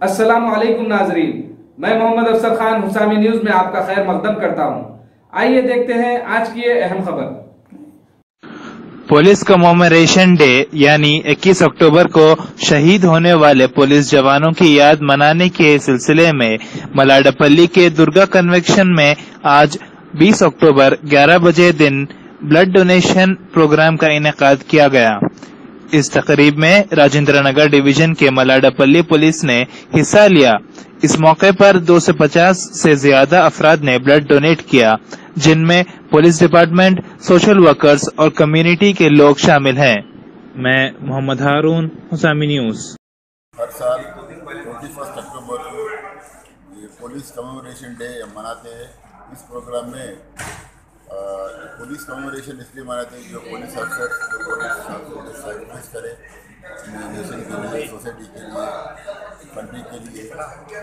السلام علیکم ناظرین، میں محمد افسر خان حسامی نیوز میں آپ کا خیر مقدم کرتا ہوں۔ آئیے دیکھتے ہیں آج کی یہ اہم خبر۔ پولیس کمومریشن ڈے یعنی اکیس اکتوبر کو شہید ہونے والے پولیس جوانوں کی یاد منانے کے سلسلے میں ملاڈپلی کے درگا کنویکشن میں آج بیس اکتوبر گیارہ بجے دن بلڈ ڈونیشن پروگرام کا انعقاد کیا گیا۔ اس تقریب میں راجندر نگر ڈویژن کے ملاڈپلی پولیس نے حصہ لیا۔ اس موقع پر دو سو پچاس سے زیادہ افراد نے بلڈ ڈونیٹ کیا، جن میں پولیس ڈپارٹمنٹ، سوشل ورکرز اور کمیونٹی کے لوگ شامل ہیں۔ میں محمد ہارون، حسامی نیوز۔ ہر سال اکتوبر پولیس کمیموریشن ڈے مناتے ہیں۔ اس پروگرام میں پولیس کمیموریشن اس لیے مناتے ہیں جو پولیس افسر جو پولیس سیکریفائز کرے نیشن کے لیے سوسائٹی کے لیے کنٹری کے لیے،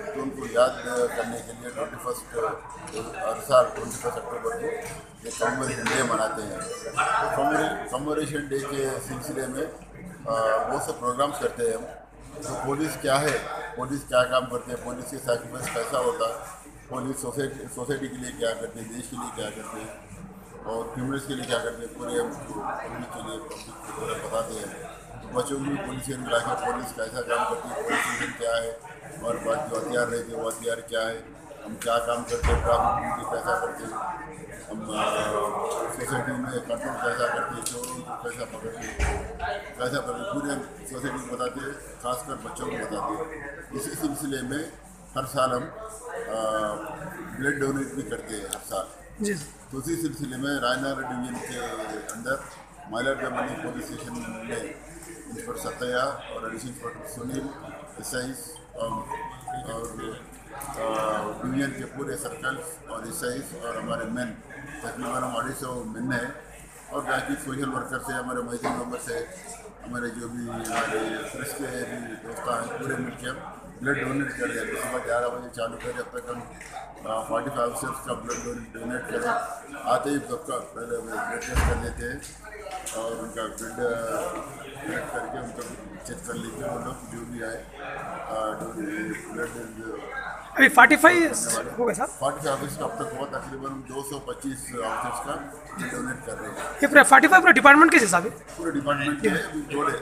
تو ان کو یاد کرنے کے لیے ٹوئنٹی فسٹ ہر سال ٹوئنٹی فسٹ اکتوبر کو یہ کمیموریشن ڈے مناتے ہیں۔ تو ڈے کے سلسلے میں بہت سے پروگرامس کرتے ہیں ہم۔ تو پولیس کیا ہے؟ پولیس کیا کام کرتے ہیں؟ پولیس کی سیکریفائس کیسا ہوتا۔ ہے پولیس سوسائٹی سوسائٹی کے لیے کیا کرتے ہیں؟ دیش کے لیے کیا کرتے ہیں؟ اور کمیونٹس کے لیے کیا کرتے ہیں؟ پورے ہم پبلک کے لیے پبلک کو پورا بتاتے ہیں۔ تو بچوں کو پولیس کے ملا کے پولیس کیسا کام کرتی ہے۔ پولیس اسٹیشن کیا ہے؟ اور بات جو ہتھیار رہتے ہیں، وہ ہتھیار کیا ہے؟ ہم کیا کام کرتے ہیں؟ ٹرافک ڈیوٹی کیسا کرتے ہیں۔ ہم سوسائٹی میں کنٹرول کیسا کرتے ہیں چوروں کو کیسا پکڑتے ہیں۔ کیسا پکڑتے پورے سوسائٹی کو بتاتے ہیں، خاص کر بچوں کو بتاتے ہیں۔ اسی سلسلے میں ہر سال ہم بلڈ ڈونیٹ بھی کرتے ہیں ہر سال۔ جی۔ تو اسی سلسلے میں رائے نگر ڈویژن کے اندر مائلر ڈیمنی پولیس اسٹیشن میں انسپکٹر ستیا اور additional inspector Sunil SIs اور ڈویژن کے پورے سرکلس اور ایس آئیز اور ہمارے مین تقریباً ہم اڑھائی سو مین ہیں اور باقی سوشل ورکر سے ہمارے محیط ممبر سے ہمارے جو بھی ہمارے پریس کے بھی ہیں پورے مل کے ہم بلڈ ڈونیٹ کر رہے ہیں صبح گیارہ بجے چالو کر جب تک ہم فورٹی فائیو آفیسرس کا بلڈ ڈونیٹ کریں آتے ہی سب کا پہلے بلڈ ٹیسٹ کر لیتے ہیں اور ان کا بلڈ کلیکٹ کر کے ان کا چیک کر لیتے ہیں وہ لوگ جو بھی آئے بلڈ ابھی فورٹی فائیو ہو گیا صاحب فائیو آفس کا اب تک ہوا تقریباً دو سو پچیس آفسرس کا ڈونیٹ کر رہے ہیں۔ یہ پورا فورٹی فائیو پورا ڈپارٹمنٹ کس حساب ہے پورے ڈپارٹمنٹ کے جوڑے۔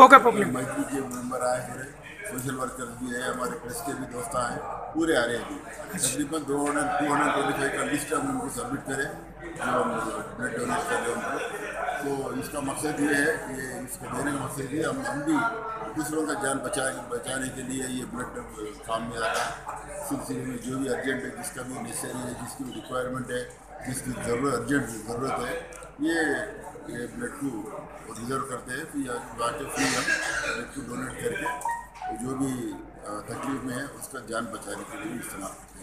اوکے پرابلم مزدور کے ممبر آئے پورے سوشل ورکر بھی ہے ہمارے پریس کے بھی دوست آئے پورے آ رہے ہیں۔ تقریباً دو hundred two hundred twenty five کا لسٹ ہم ان کو سبمٹ کریں جو ہم ڈونیٹ کر رہے ہیں ان کو۔ تو اس کا مقصد یہ ہے کہ اس کو دینے کا مقصد یہ ہم ہم بھی دوسروں کا جان بچائے بچانے کے لیے یہ بلڈ کام میں آتا ہے۔ سلسلے میں جو بھی ارجنٹ ہے، جس کا بھی نیسری ہے، جس کی بھی ریکوائرمنٹ ہے، جس کی ضرورت ارجنٹ ضرورت ہے، یہ یہ بلڈ کو ریزرو کرتے ہیں۔ پھر آ کے فری ہم بلڈ کو ڈونیٹ کر کے جو بھی تکلیف میں ہے، اس کا جان بچانے کے لیے استعمال کرتے ہیں۔